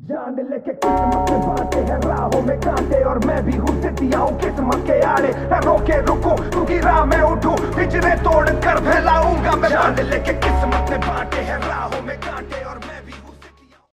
जान लेके किस्मत में बांटे हैं, राहों में कांटे और मैं भी हूँ सिद्धियाँ किस्मत के आड़े। न रोके, रुको, क्योंकि राह में उठू पिछड़े तोड़ कर फैलाऊँगा मैं। जान लेके किस्मत में बांटे हैं, राहों में कांटे और मैं भी